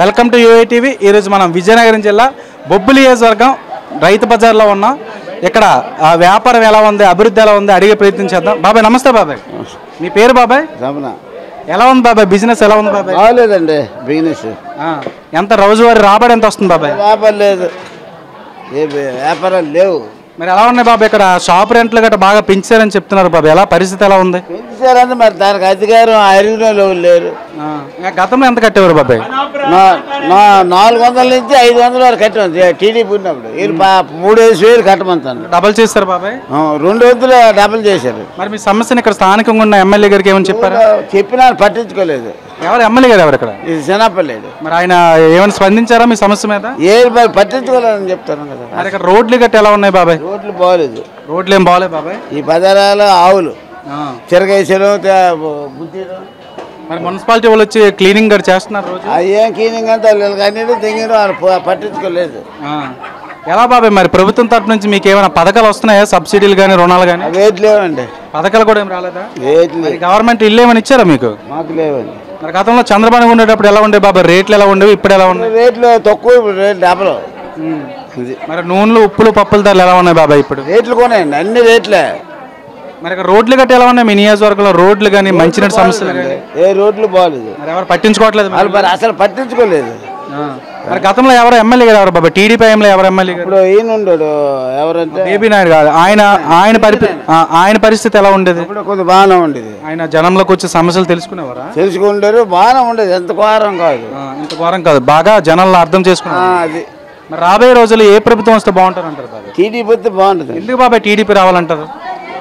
Welcome to UA TV. ఈరోజు మనం విజయనగరం జిల్లా బొబ్బులి నియోజకవర్గం రైతు బజార్లో ఉన్నాం ఇక్కడ వ్యాపారం ఎలా ఉంది అభివృద్ధి ఎలా ఉంది అడిగే ప్రయత్నం చేద్దాం. బాబాయ్ నమస్తే బాబాయ్. మీ పేరు బాబాయ్? రమణ ఎలా ఉంది బాబాయ్? బిజినెస్ ఎలా ఉంది బాబాయ్? బాగలేదండి బిజినెస్. ఎంత రోజువారీ రాబడి ఎంత వస్తుంది బాబాయ్? వ్యాపారం లేదు. ఏ వ్య- వ్యాపారాలు లేవు. మరి ఎలా ఉన్నాయి బాబాయ్ ఇక్కడ? షాప్ రెంట్లు గట్రా బాగా పెంచారని చెప్తున్నారు బాబాయ్. ఎలా పరిస్థితి ఎలా ఉంది? పెంచారంటే మరి దానికి అధికారం అరిగిన లేరు. ఇంకా గతంలో ఎంత కట్టేవారు బాబాయ్? నా నా నాలుగు వందల నుంచి ఐదు వందల వరకు కట్టాం టీడీపీ ఉన్నప్పుడు. వీళ్ళు పా- మూడేసి వేలు కట్టమంటాను డబల్ చేస్తారు బాబాయ్? ఆ, రెండు వందలు డబుల్ చేశారు. మరి మీ సమస్యను ఇక్కడ స్థానికంగా ఉన్న ఎమ్మెల్యే గారికి ఏమని చెప్పారా? చెప్పినా పట్టించుకోలేదు. ఎవరు? ఎమ్మెల్యే గారు ఎవరు ఇక్కడ? ఇది చిన్నపల్లేడు మరి ఆయన ఏమైనా స్పందించారా మీ సమస్య మీద? ఏ మరి పట్టించుకోలేదని చెప్తాను కదా. మరి ఇక్కడ రోడ్లు గట్ట ఎలా ఉన్నాయి బాబాయ్? రోడ్లు బాగలేదు రోడ్లు ఏం బాగాలేదు బాబాయ్? ఈ బజారాలు ఆవులు. ఆ. చిరగేసలు గుద్దీలు మరి మున్సిపాలిటీ వాళ్ళు వచ్చి క్లీనింగ్ గట్ట చేస్తున్నారు రోజు? అయ్యేం క్లీనింగ్ అంతా అన్నిటి తెంగిరు వాళ్ళు పట్టించుకోలేదు. ఎలా బాబాయ్ మరి ప్రభుత్వం తరపు నుంచి మీకు ఏమైనా పథకాలు వస్తున్నాయా? సబ్సిడీలు కానీ రుణాలు కానీ ఏటి లేవండి. పథకాలు కూడా ఏం రాలేదా? గవర్నమెంట్ ఇల్లు ఏమైనా ఇచ్చారా మీకు? మాకు లేవండి. మరి గతంలో చంద్రబాబు ఉండేటప్పుడు ఎలా ఉండే బాబాయ్ రేట్లు ఎలా ఉండేవి? ఇప్పుడు ఎలా ఉన్నాయి? రేట్లు తక్కువ ఇప్పుడు రేట్లు డబల్. ఇది మరి నూనెలు ఉప్పులు పప్పుల ధరలు ఎలా ఉన్నాయి బాబాయ్ ఇప్పుడు? రేట్లు కొనాయండి అన్ని రేట్లే. మరి ఇక్కడ రోడ్లు గట్ట ఎలా ఉన్నాయి మీ నియోజకవర్గంలో? రోడ్లు కానీ మంచినీటి సమస్యలు కానీ ఏ రోడ్లు బాగాలేదు. మరి ఎవరు పట్టించుకోవట్లేదు మరి. వాళ్ళు మరి అసలు పట్టించుకోలేదు. ఆ. మరి గతంలో ఎవరు ఎమ్మెల్యే గారు ఎవరు? బాబాయ్ టీడీపీ ఎమ్మెల్యే ఎవరు ఎమ్మెల్యే గారు? ఇప్పుడు ఈయన ఉండడు. ఎవరంటే? బేబీ నాయుడు కాదు. ఆయన ఆయన పరిస్థితి ఆయన పరిస్థితి ఎలా ఉండేది? ఇప్పుడు కొద్ది బాగానే ఉండేది. ఆయన జనంలోకి వచ్చి సమస్యలు తెలుసుకునేవారా? తెలుసుకుంటారు బాగానే ఉండేది. ఎంత ఘోరం కాదు. ఆ, ఇంత ఘోరం కాదు. బాగా జనాలను అర్థం ఆ, చేసుకున్నారు అది. మరి రాబోయే రోజుల్లో ఏ ప్రభుత్వం వస్తే బాగుంటారు అంటారు బాబాయ్ టీడీపీ వస్తే బాగుంటుంది. ఎందుకు బాబాయ్ టీడీపీ రావాలంటారు?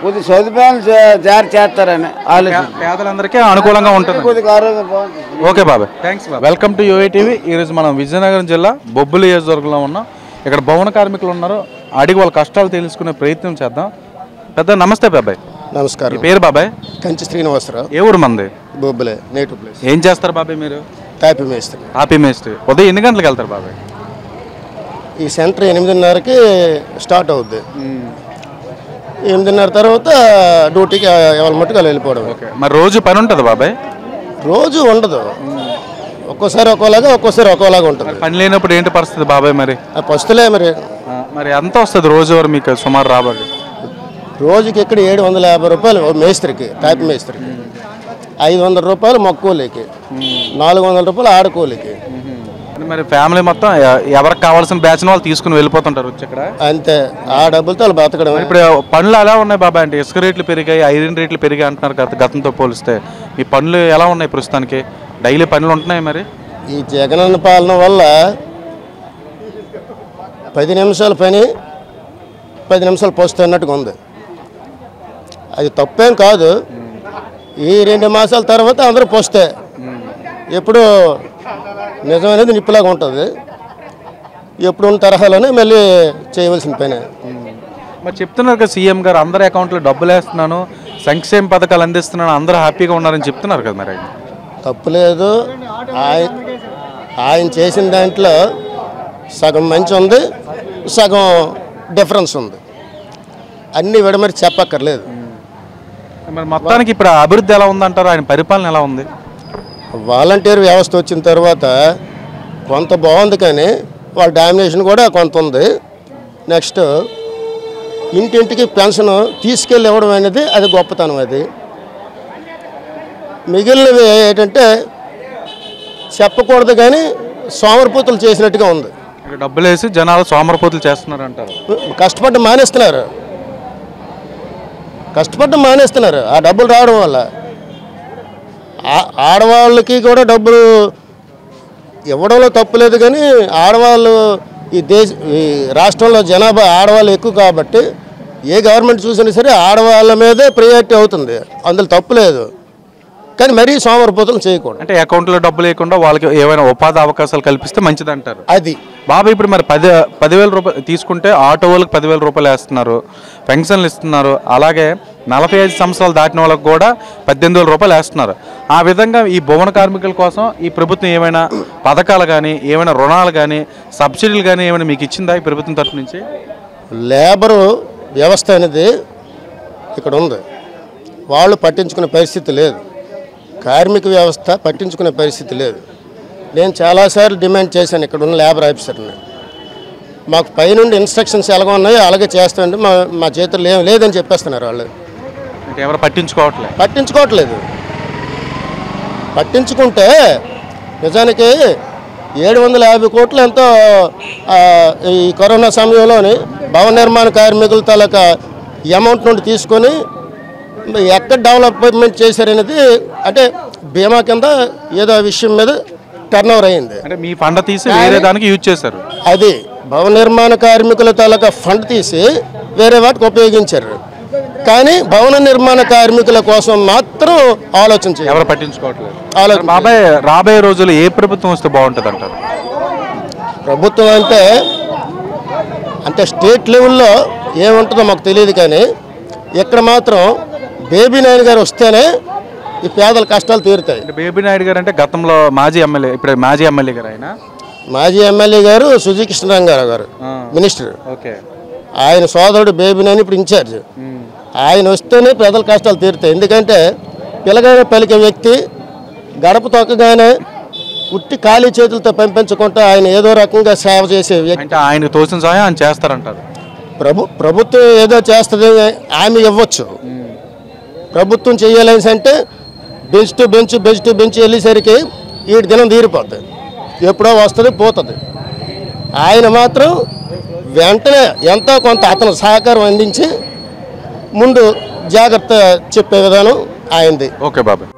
కొద్ది సదుపాయాలు జా- జారీ చేస్తారని ఆలోచన పేదలందరికీ అనుకూలంగా ఉంటుంది. కొద్దిగా ఆరోగ్యం బాగుంటుంది. ఓకే బాబాయ్. Thanks welcome to UA TV ఈరోజు మనం విజయనగరం జిల్లా బొబ్బులి నియోజకవర్గంలో ఉన్నాం. ఇక్కడ భవన కార్మికులు ఉన్నారు. అడిగి వాళ్ళ కష్టాలు తెలుసుకునే ప్రయత్నం చేద్దాం. పెద్ద నమస్తే బాబాయ్. మీ నమస్కారం పేరు బాబాయ్? కంచి శ్రీనివాసరావు. ఏ ఊరు మంది? Bobbili native place. ఏం చేస్తారు బాబాయ్ మీరు? తాపి మేస్త్రి. ఆపీ మేస్త్రి. ఉదయం ఎన్ని గంటలకు వెళ్తారు బాబాయ్? ఈ సెంటర్ ఎనిమిదిన్నరకి స్టార్ట్ అవుద్ది. ఎనిమిదిన్నర తర్వాత డ్యూటీకి ఎవరి మట్టుకు వాళ్ళు వెళ్ళిపోవడం. ఓకే. మరి రోజు పని ఉంటుంది బాబాయ్? రోజు ఉండదు. ఒక్కోసారి ఒక్కోలాగా ఒక్కోసారి ఒక్కోలాగా ఉంటుంది. పని లేనప్పుడు ఏంటి పరిస్థితి బాబాయ్ మరి? పస్తులే మరి. మరి ఎంత వస్తుంది రోజువారీ మీకు సుమారు రాబడి? రోజుకి ఇక్కడ ఏడు వందల యాభై రూపాయలు మేస్త్రికి తాపి మేస్త్రికి. ఐదు వందల రూపాయలు మొక్కూలికి. నాలుగు వందల రూపాయలు ఆడకూలికి. మరి ఫ్యామిలీ మొత్తం ఎవరికి కావాల్సిన బ్యాచ్ వాళ్ళు తీసుకుని వెళ్ళిపోతుంటారు వచ్చి ఇక్కడ? అంతే. ఆ డబ్బులతో వాళ్ళు బతకడం ఇప్పుడు పనులు ఎలా ఉన్నాయి బాబాయ్ అంటే ఇసుక రేట్లు పెరిగాయి ఐరన్ రేట్లు పెరిగాయి అంటున్నారు గత గతంతో పోలిస్తే. మీ పనులు ఎలా ఉన్నాయి ప్రస్తుతానికి? డైలీ పనులు ఉంటున్నాయి మరి? ఈ జగనన్న పాలన వల్ల పది నిమిషాల పని పది నిమిషాలు పోస్ట్ అన్నట్టుగా ఉంది. అది తప్పేం కాదు. ఈ రెండు మాసాల తర్వాత అందరూ పోస్తే ఎప్పుడు నిజమనేది నిప్పులాగా ఉంటుంది. ఎప్పుడు ఉన్న తరహాలోనే మళ్ళీ చేయవలసిన పని. మరి చెప్తున్నారు కదా సీఎం గారు అందరి అకౌంట్లో డబ్బులు వేస్తున్నాను సంక్షేమ పథకాలు అందిస్తున్నాను అందరూ హ్యాపీగా ఉన్నారని చెప్తున్నారు కదా మరి తప్పులేదు ఆయన ఆయన చేసిన దాంట్లో సగం మంచి ఉంది సగం డిఫరెన్స్ ఉంది. అన్నీ విడమరి చెప్పక్కర్లేదు. మరి మొత్తానికి ఇప్పుడు అభివృద్ధి ఎలా ఉందంటారు? ఆయన పరిపాలన ఎలా ఉంది? వాలంటీర్ వ్యవస్థ వచ్చిన తర్వాత కొంత బాగుంది కానీ వాళ్ళ డామినేషన్ కూడా కొంత ఉంది. నెక్స్ట్ ఇంటింటికి పెన్షన్ తీసుకెళ్ళి ఇవ్వడం అనేది అది గొప్పతనం అది. మిగిలినవి ఏంటంటే చెప్పకూడదు కానీ సోమరిపోతులు చేసినట్టుగా ఉంది. డబ్బులు వేసి జనాలు సోమరపోతులు చేస్తున్నారు అంటారు కష్టపడ్డం మానేస్తున్నారు. కష్టపడ్డం మానేస్తున్నారు. ఆ డబ్బులు రావడం వల్ల ఆడవాళ్ళకి కూడా డబ్బులు ఇవ్వడంలో తప్పులేదు కానీ ఆడవాళ్ళు ఈ దేశ ఈ రాష్ట్రంలో జనాభా ఆడవాళ్ళు ఎక్కువ కాబట్టి ఏ గవర్నమెంట్ చూసినా సరే ఆడవాళ్ళ మీదే ప్రియారిటీ అవుతుంది. అందులో తప్పులేదు కానీ మరీ సోమరిపోతులు చేయకూడదు. అంటే అకౌంట్లో డబ్బులు లేకుండా వాళ్ళకి ఏమైనా ఉపాధి అవకాశాలు కల్పిస్తే మంచిది అంటారు అది. బాబు ఇప్పుడు మరి పది పదివేల రూపాయలు తీసుకుంటే ఆటో వాళ్ళకి పదివేల రూపాయలు వేస్తున్నారు పెన్షన్లు ఇస్తున్నారు అలాగే నలభై ఐదు సంవత్సరాలు దాటిన వాళ్ళకు కూడా పద్దెనిమిది వేల రూపాయలు వేస్తున్నారు. ఆ విధంగా ఈ భువన కార్మికుల కోసం ఈ ప్రభుత్వం ఏమైనా పథకాలు కానీ ఏమైనా రుణాలు కానీ సబ్సిడీలు కానీ ఏమైనా మీకు ఇచ్చిందా ఈ ప్రభుత్వం తరఫు నుంచి? లేబరు వ్యవస్థ అనేది ఇక్కడ ఉంది. వాళ్ళు పట్టించుకునే పరిస్థితి లేదు. కార్మిక వ్యవస్థ పట్టించుకునే పరిస్థితి లేదు. నేను చాలాసార్లు డిమాండ్ చేశాను ఇక్కడ ఉన్న లేబర్ ఆఫీసర్ని. మాకు పైనుండి ఇన్స్ట్రక్షన్స్ ఎలాగ ఉన్నాయో అలాగే చేస్తామంటే మా మా చేతుల్లో ఏం లేదని చెప్పేస్తున్నారు వాళ్ళు. అంటే ఎవరు పట్టించుకోవట్లే. పట్టించుకోవట్లేదు. పట్టించుకుంటే నిజానికి ఏడు వందల యాభై కోట్లు ఎంతో ఈ కరోనా సమయంలోని భవన నిర్మాణ కార్మికుల తాలూకా అమౌంట్ నుండి తీసుకొని ఎక్కడ డెవలప్మెంట్ చేశారనేది అంటే బీమా కింద ఏదో విషయం మీద టర్న్ ఓవర్ అయింది. అంటే మీ ఫండ్ తీసి వేరే దానికి యూజ్ చేశారు. అది భవన నిర్మాణ కార్మికుల తాలూకా ఫండ్ తీసి వేరే వాటికి ఉపయోగించారు. కానీ భవన నిర్మాణ కార్మికుల కోసం మాత్రం ఆలోచన చేయాలి. ఎవరు పట్టించుకోవట్లేదు. ఆలోచన బాబాయ్ రాబోయే రోజుల్లో ఏ ప్రభుత్వం వస్తే బాగుంటుంది అంటారు ప్రభుత్వం అంటే అంటే స్టేట్ లెవెల్లో ఏముంటుందో మాకు తెలియదు కానీ ఇక్కడ మాత్రం బేబీ నాయన్ గారు వస్తేనే ఈ పేదల కష్టాలు తీరుతాయి. బేబీ నాయుడు గారు అంటే గతంలో మాజీ ఎమ్మెల్యే ఇప్పుడు మాజీ ఎమ్మెల్యే గారు ఆయన? మాజీ ఎమ్మెల్యే గారు సుజీ కృష్ణరంగారావు గారు మినిస్టర్. ఓకే. ఆయన సోదరుడు బేబీ నాయన్ ఇప్పుడు ఇన్ఛార్జ్. ఆయన వస్తేనే పేదల కష్టాలు తీరుతాయి. ఎందుకంటే పిల్లగానే పలికే వ్యక్తి గడప తొక్కగానే ఉట్టి ఖాళీ చేతులతో పంపించకుండా ఆయన ఏదో రకంగా సేవ చేసే వ్యక్తి. అంటే ఆయనకు తోసిన సహాయం ఆయన చేస్తారంటారు. ప్రభు ప్రభుత్వం ఏదో చేస్తుంది హామీ ఇవ్వచ్చు. ప్రభుత్వం చేయాలని అంటే bench to bench bench to bench వెళ్ళేసరికి ఈ దినం తీరిపోద్ది. ఎప్పుడో వస్తుంది పోతుంది. ఆయన మాత్రం వెంటనే ఎంతో కొంత అతను సహకారం అందించి ముందు జాగ్రత్త చెప్పే విధానం ఆయనది. ఓకే బాబాయ్.